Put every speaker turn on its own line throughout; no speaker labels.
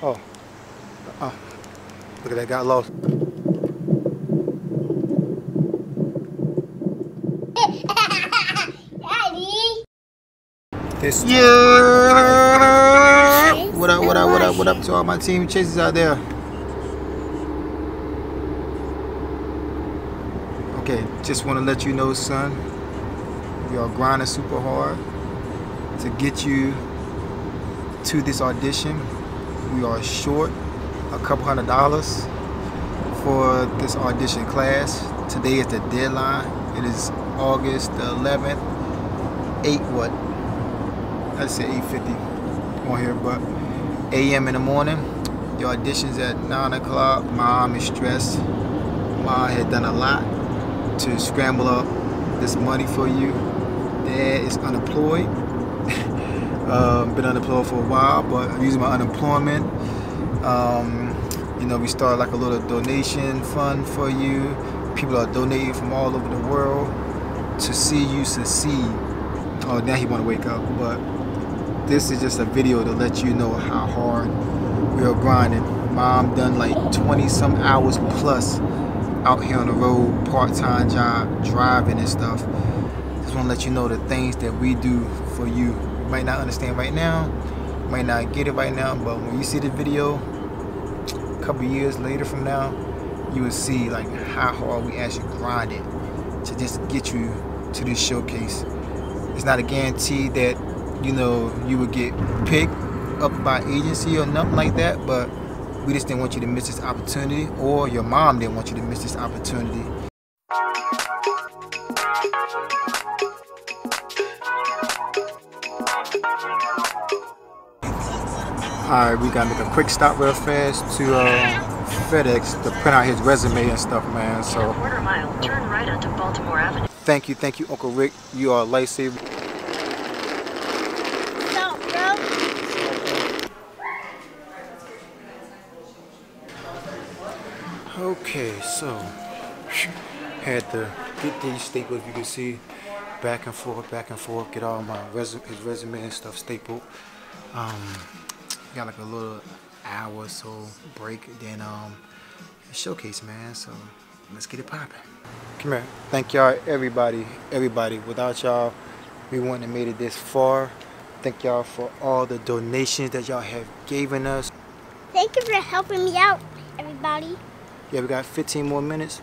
Oh. Oh. Look at that, got lost. This yeah. What up? What up? What up? What up to all my team chasers out there? Okay, just want to let you know, son. We are grinding super hard to get you to this audition. We are short a couple hundred dollars for this audition class. Today is the deadline. It is August the 11th. 8 what? I'd say 8.50 on here, but a.m. in the morning. The audition's at 9 o'clock. Mom is stressed. Mom had done a lot to scramble up this money for you. Dad is unemployed. Um, been unemployed for a while, but using my unemployment. Um, you know, we started like a little donation fund for you. People are donating from all over the world to see you succeed. Oh, now he want to wake up, but this is just a video to let you know how hard we are grinding. Mom done like 20 some hours plus out here on the road, part-time job, driving and stuff. Just want to let you know the things that we do for you. Might not understand right now, might not get it right now, but when you see the video, a couple years later from now, you will see like how hard we actually grinded to just get you to this showcase. It's not a guarantee that you know you would get picked up by agency or nothing like that, but we just didn't want you to miss this opportunity, or your mom didn't want you to miss this opportunity. Alright, we gotta make a quick stop real fast to uh, FedEx to print out his resume and stuff, man. So,
quarter mile, turn right onto Baltimore Avenue.
thank you, thank you, Uncle Rick. You are a lifesaver.
Stop, bro.
Okay, so had to get these stapled. If you can see, back and forth, back and forth. Get all my resume, his resume and stuff stapled. Um, got like a little hour or so break. Then um, showcase, man. So let's get it popping. Come here. Thank y'all, everybody, everybody. Without y'all, we wouldn't have made it this far. Thank y'all for all the donations that y'all have given us.
Thank you for helping me out, everybody.
Yeah, we got 15 more minutes.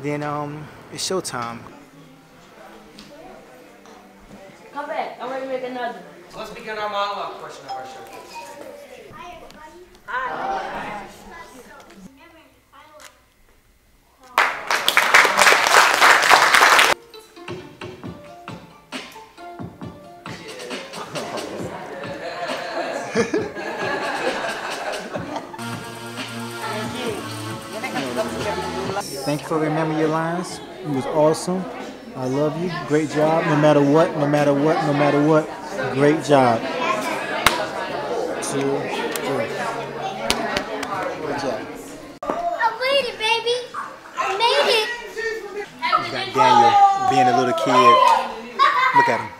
Then um, it's showtime.
Come back. I'm ready to make another.
Let's begin our monologue portion of our showcase.
Thank you for remembering your lines. It was awesome. I love you. Great job. No matter what, no matter what, no matter what. Great job. Two, three. Good job.
I made it, baby. I made it.
You got Daniel being a little kid. Look at him.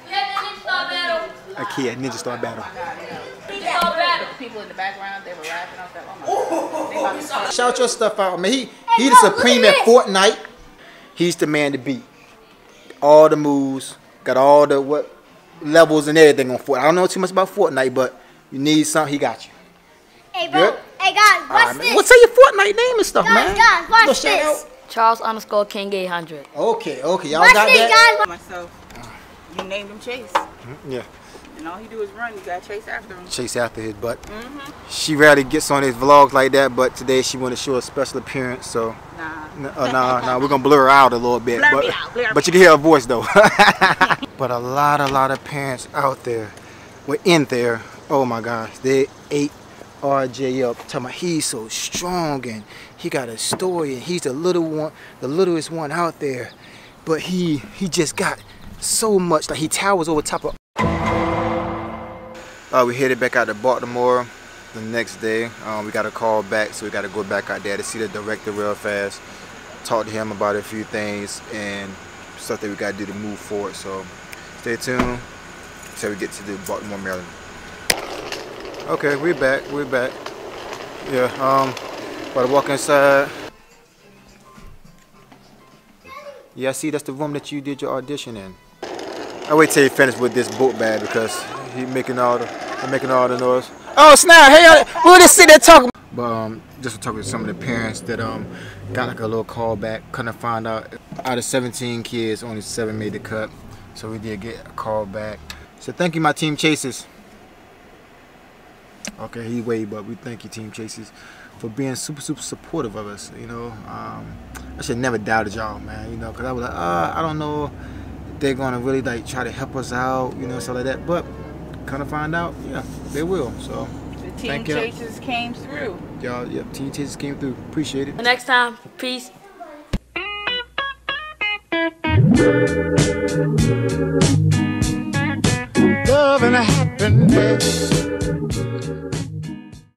A kid, Ninja Star Battle.
People in the background, they were laughing. I was like, oh my god. They about to start.
Shout your stuff out, man. He he the supreme at Fortnite. He's the man to beat. All the moves, got all the what levels and everything on Fortnite. I don't know too much about Fortnite, but you need something, he got you.
Hey, bro.
Good.
Hey, guys,
All
watch
right, man.
this.
Well, your Fortnite name and stuff,
Guys,
man.
guys, watch this.
out.
Charles underscore King 800.
Okay, okay, y'all got
this,
that.
guys.
myself. You named him Chace,
Yeah,
and all he do is run. You gotta chase after him.
chase after his butt.
Mhm.
She rarely gets on his vlogs like that, but today she want to show a special appearance. So,
Nah.
uh, nah, nah, we're gonna blur her out a little bit,
Blur
but
me out, blur
but you can hear her voice though. but a lot, a lot of parents out there were in there. Oh my gosh, they ate RJ up. Talking about he's so strong and he got a story and he's the little one, the littlest one out there. But he he just got so much like he towers over top of. Uh, we headed back out to Baltimore the next day. Um, we got a call back, so we got to go back out there to see the director real fast, talk to him about a few things and stuff that we got to do to move forward. So stay tuned until we get to the Baltimore, Maryland. Okay, we're back. We're back. Yeah, um, about to walk inside. Yeah, see, that's the room that you did your audition in. I wait till he finished with this book bag because he making all the he making all the noise. Oh snap! Hey, were just sitting there talking. But um, just to talk with some of the parents that um got like a little call back. Couldn't find out out of 17 kids, only seven made the cut. So we did get a call back. So thank you, my team chasers. Okay, he waved, but we thank you, Team Chasers, for being super, super supportive of us. You know, um, I should never doubted y'all, man. You know, because I was like, uh, I don't know they're gonna really like try to help us out, you know, stuff like that. But kind of find out, yeah, they will. So
The team
Thank you.
chasers came through.
y'all, yeah, Team Chasers came through. Appreciate it.
Till next time, peace.
love and happiness.